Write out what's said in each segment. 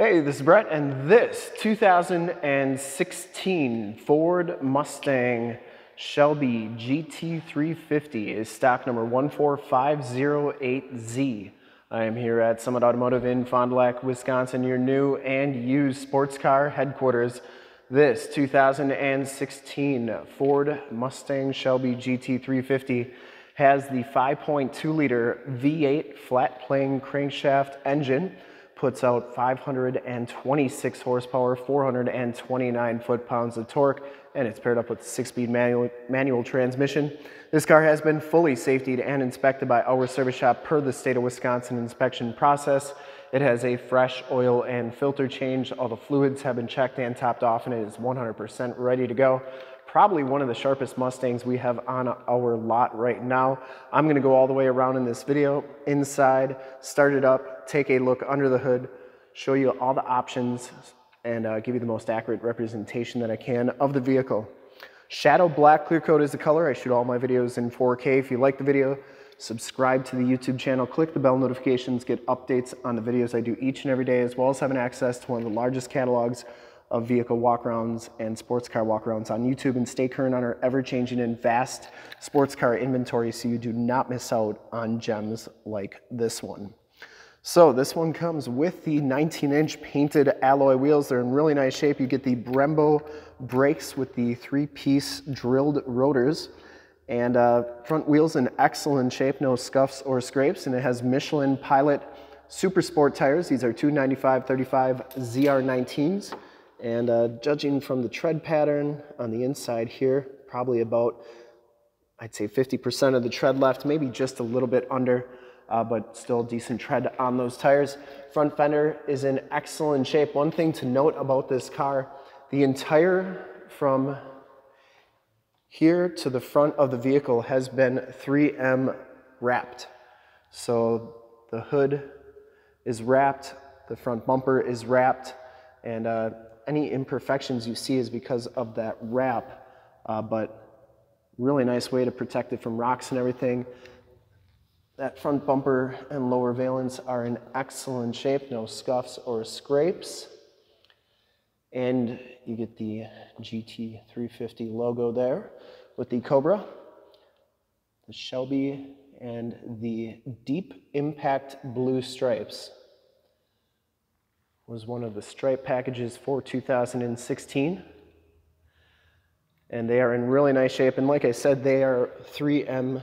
Hey, this is Brett, and this 2016 Ford Mustang Shelby GT350 is stock number 14508Z. I am here at Summit Automotive in Fond du Lac, Wisconsin, your new and used sports car headquarters. This 2016 Ford Mustang Shelby GT350 has the 5.2 liter V8 flat plane crankshaft engine puts out 526 horsepower, 429 foot-pounds of torque, and it's paired up with six-speed manual, manual transmission. This car has been fully safetied and inspected by our service shop per the state of Wisconsin inspection process. It has a fresh oil and filter change. All the fluids have been checked and topped off and it is 100% ready to go probably one of the sharpest Mustangs we have on our lot right now. I'm gonna go all the way around in this video, inside, start it up, take a look under the hood, show you all the options, and uh, give you the most accurate representation that I can of the vehicle. Shadow black clear coat is the color. I shoot all my videos in 4K. If you like the video, subscribe to the YouTube channel, click the bell notifications, get updates on the videos I do each and every day, as well as having access to one of the largest catalogs of vehicle walkarounds and sports car walkarounds on YouTube and stay current on our ever-changing and vast sports car inventory so you do not miss out on gems like this one. So this one comes with the 19-inch painted alloy wheels. They're in really nice shape. You get the Brembo brakes with the three-piece drilled rotors. And uh, front wheels in excellent shape, no scuffs or scrapes. And it has Michelin Pilot Super Sport tires. These are 295-35 ZR19s. And uh, judging from the tread pattern on the inside here, probably about, I'd say 50% of the tread left, maybe just a little bit under, uh, but still decent tread on those tires. Front fender is in excellent shape. One thing to note about this car, the entire from here to the front of the vehicle has been 3M wrapped. So the hood is wrapped, the front bumper is wrapped, and uh, any imperfections you see is because of that wrap, uh, but really nice way to protect it from rocks and everything. That front bumper and lower valence are in excellent shape, no scuffs or scrapes. And you get the GT350 logo there with the Cobra, the Shelby, and the deep impact blue stripes was one of the stripe packages for 2016. And they are in really nice shape. And like I said, they are 3M,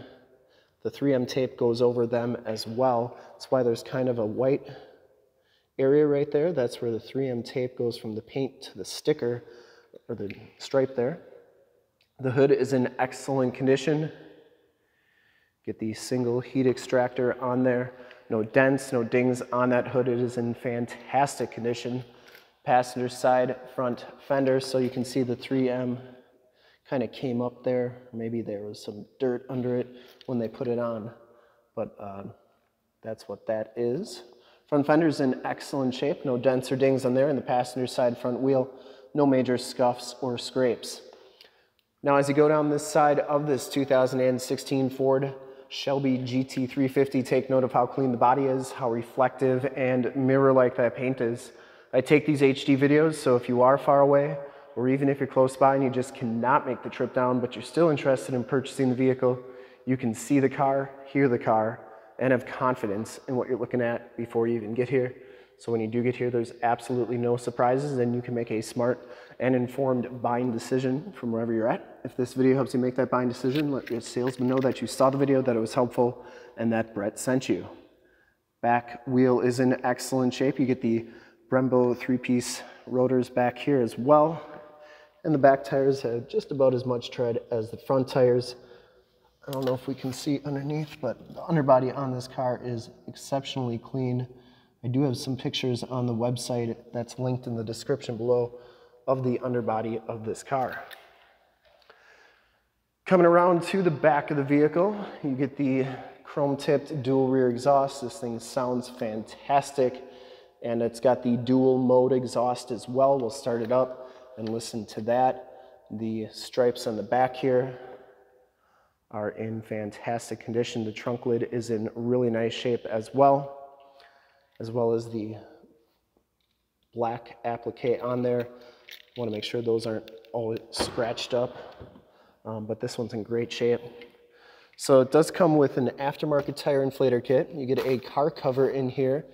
the 3M tape goes over them as well. That's why there's kind of a white area right there. That's where the 3M tape goes from the paint to the sticker, or the stripe there. The hood is in excellent condition. Get the single heat extractor on there no dents, no dings on that hood. It is in fantastic condition. Passenger side front fender, so you can see the 3M kind of came up there. Maybe there was some dirt under it when they put it on, but uh, that's what that is. Front fender's in excellent shape, no dents or dings on there, and the passenger side front wheel, no major scuffs or scrapes. Now as you go down this side of this 2016 Ford Shelby GT350, take note of how clean the body is, how reflective and mirror-like that paint is. I take these HD videos, so if you are far away, or even if you're close by and you just cannot make the trip down, but you're still interested in purchasing the vehicle, you can see the car, hear the car, and have confidence in what you're looking at before you even get here. So when you do get here, there's absolutely no surprises and you can make a smart and informed buying decision from wherever you're at. If this video helps you make that buying decision, let your salesman know that you saw the video, that it was helpful, and that Brett sent you. Back wheel is in excellent shape. You get the Brembo three-piece rotors back here as well. And the back tires have just about as much tread as the front tires. I don't know if we can see underneath, but the underbody on this car is exceptionally clean. I do have some pictures on the website that's linked in the description below of the underbody of this car. Coming around to the back of the vehicle, you get the chrome-tipped dual rear exhaust. This thing sounds fantastic, and it's got the dual mode exhaust as well. We'll start it up and listen to that. The stripes on the back here are in fantastic condition. The trunk lid is in really nice shape as well, as well as the black applique on there. Want to make sure those aren't all scratched up, um, but this one's in great shape. So it does come with an aftermarket tire inflator kit. You get a car cover in here.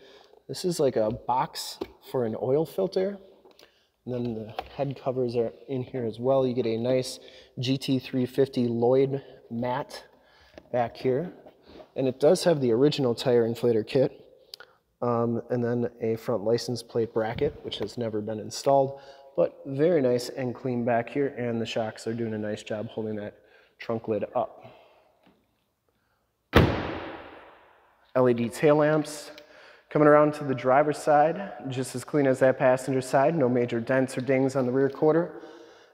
This is like a box for an oil filter. And then the head covers are in here as well. You get a nice GT350 Lloyd mat back here. And it does have the original tire inflator kit. Um, and then a front license plate bracket, which has never been installed, but very nice and clean back here. And the shocks are doing a nice job holding that trunk lid up. LED tail lamps. Coming around to the driver's side, just as clean as that passenger side, no major dents or dings on the rear quarter.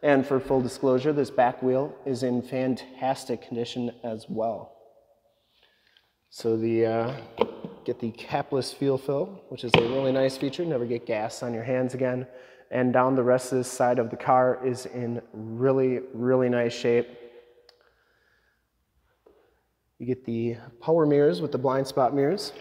And for full disclosure, this back wheel is in fantastic condition as well. So the uh, get the capless fuel fill, which is a really nice feature. Never get gas on your hands again. And down the rest of this side of the car is in really, really nice shape. You get the power mirrors with the blind spot mirrors.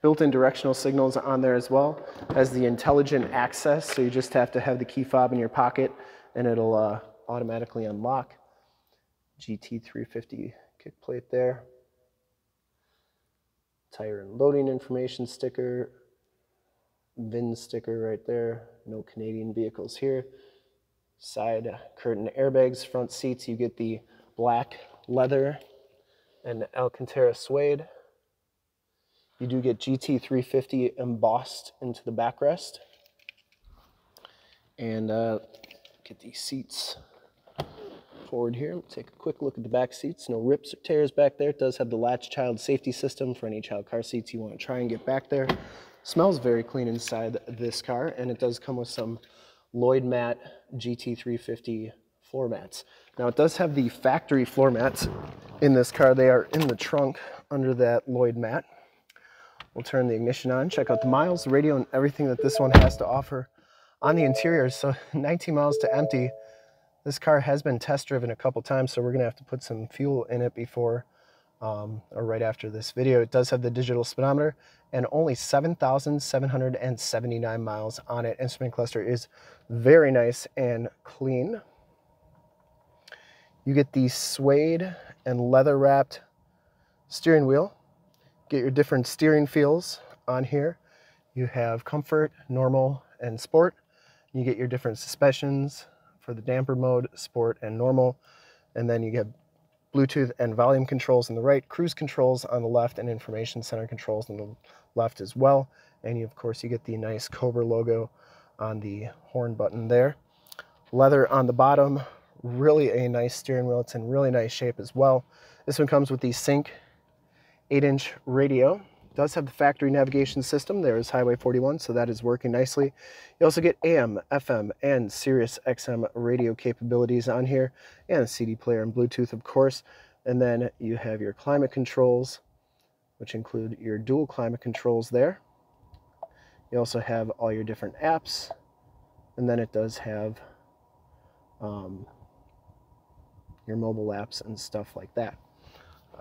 Built-in directional signals on there as well. Has the intelligent access, so you just have to have the key fob in your pocket and it'll uh, automatically unlock. GT350 kick plate there. Tire and loading information sticker. VIN sticker right there. No Canadian vehicles here. Side curtain airbags, front seats. You get the black leather and Alcantara suede. You do get GT350 embossed into the backrest. And uh, get these seats forward here. Take a quick look at the back seats. No rips or tears back there. It does have the latch child safety system for any child car seats you want to try and get back there. Smells very clean inside this car, and it does come with some Lloyd Mat GT350 floor mats. Now it does have the factory floor mats in this car. They are in the trunk under that Lloyd mat. We'll turn the ignition on, check out the miles, the radio, and everything that this one has to offer on the interior. So 19 miles to empty. This car has been test driven a couple times, so we're gonna have to put some fuel in it before um, or right after this video. It does have the digital speedometer and only 7,779 miles on it. Instrument cluster is very nice and clean. You get the suede and leather wrapped steering wheel. Get your different steering feels on here. You have comfort, normal, and sport. You get your different suspensions for the damper mode, sport, and normal. And then you get Bluetooth and volume controls on the right, cruise controls on the left, and information center controls on the left as well. And you, of course, you get the nice Cobra logo on the horn button there. Leather on the bottom, really a nice steering wheel. It's in really nice shape as well. This one comes with the Sync 8-inch radio. Does have the factory navigation system. There is Highway 41, so that is working nicely. You also get AM, FM, and Sirius XM radio capabilities on here, and a CD player and Bluetooth, of course. And then you have your climate controls, which include your dual climate controls there. You also have all your different apps, and then it does have um, your mobile apps and stuff like that.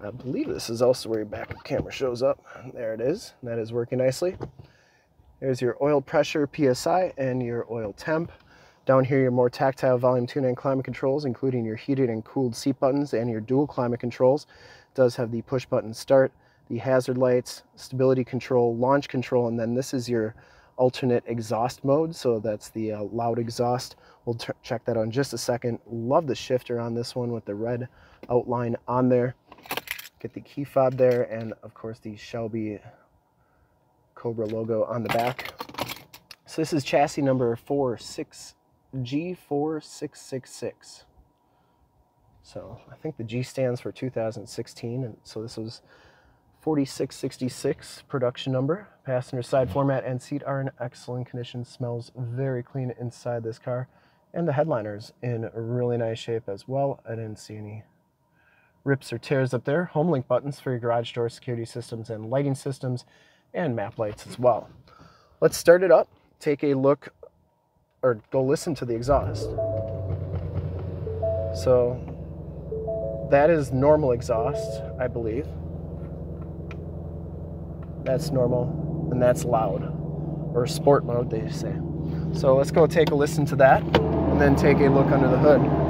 I believe this is also where your backup camera shows up. There it is. That is working nicely. There's your oil pressure PSI and your oil temp. Down here, your more tactile volume tune and climate controls, including your heated and cooled seat buttons and your dual climate controls. It does have the push button start, the hazard lights, stability control, launch control, and then this is your alternate exhaust mode. So that's the uh, loud exhaust. We'll check that in just a second. Love the shifter on this one with the red outline on there. Get the key fob there and of course the Shelby Cobra logo on the back. So this is chassis number 46 G4666. So I think the G stands for 2016 and so this was 4666 production number. Passenger side floor mat and seat are in excellent condition. Smells very clean inside this car. And the headliner's in really nice shape as well. I didn't see any rips or tears up there. Home link buttons for your garage door security systems and lighting systems and map lights as well. Let's start it up, take a look or go listen to the exhaust. So that is normal exhaust, I believe. That's normal, and that's loud. or sport mode, they say. So let's go take a listen to that and then take a look under the hood.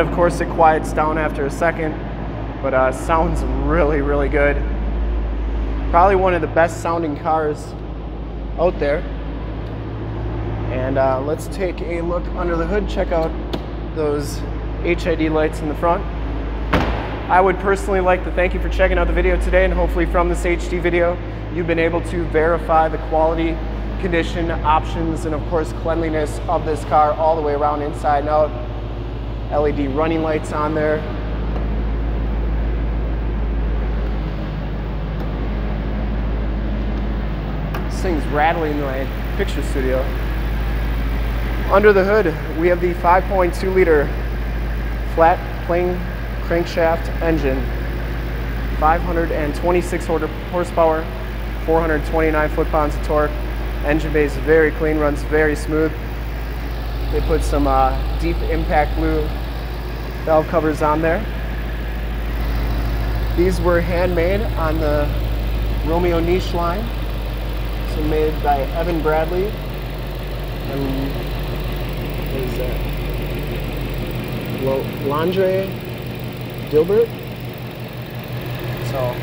Of course it quiets down after a second, but uh, sounds really, really good. Probably one of the best sounding cars out there. And uh, let's take a look under the hood, check out those HID lights in the front. I would personally like to thank you for checking out the video today and hopefully from this HD video, you've been able to verify the quality, condition, options, and of course cleanliness of this car all the way around inside and out. LED running lights on there. This thing's rattling in my picture studio. Under the hood, we have the 5.2 liter flat plane crankshaft engine, 526 horsepower, 429 foot-pounds of torque. Engine bay is very clean, runs very smooth. They put some uh, deep impact blue valve covers on there. These were handmade on the Romeo niche line. So made by Evan Bradley. And what is that? Landre Dilbert. So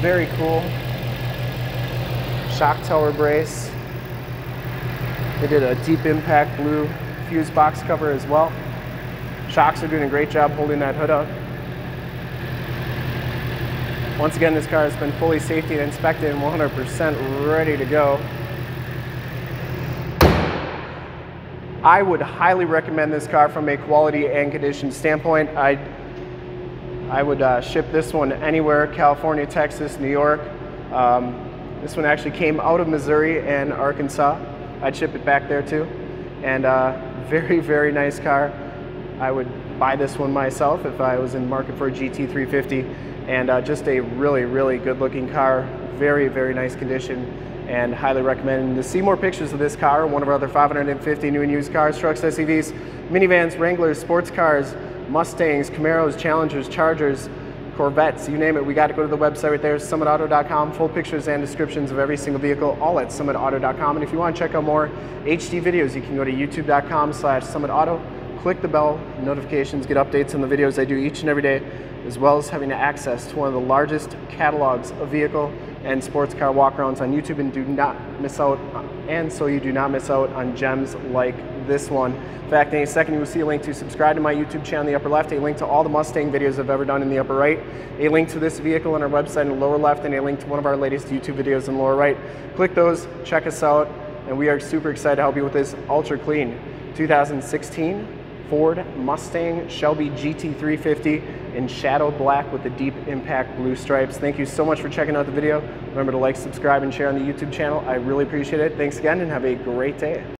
very cool. Shock tower brace. They did a deep impact blue fuse box cover as well. Shocks are doing a great job holding that hood up. Once again, this car has been fully safety inspected and 100% ready to go. I would highly recommend this car from a quality and condition standpoint. I, I would uh, ship this one anywhere, California, Texas, New York. Um, this one actually came out of Missouri and Arkansas. I'd ship it back there too. And uh, very, very nice car. I would buy this one myself if I was in the market for a GT350 and uh, just a really, really good looking car. Very, very nice condition and highly recommend. To see more pictures of this car, one of our other 550 new and used cars, trucks, SUVs, minivans, Wranglers, sports cars, Mustangs, Camaros, Challengers, Chargers, Corvettes, you name it, we got to go to the website right there, summitauto.com, full pictures and descriptions of every single vehicle, all at summitauto.com. And if you want to check out more HD videos, you can go to youtube.com slash summitauto click the bell, notifications, get updates on the videos I do each and every day, as well as having access to one of the largest catalogs of vehicle and sports car walkarounds on YouTube and do not miss out, and so you do not miss out on gems like this one. In fact, in a second you will see a link to subscribe to my YouTube channel in the upper left, a link to all the Mustang videos I've ever done in the upper right, a link to this vehicle on our website in the lower left, and a link to one of our latest YouTube videos in the lower right. Click those, check us out, and we are super excited to help you with this ultra clean 2016 Ford Mustang Shelby GT350 in shadow black with the deep impact blue stripes. Thank you so much for checking out the video. Remember to like, subscribe, and share on the YouTube channel. I really appreciate it. Thanks again and have a great day.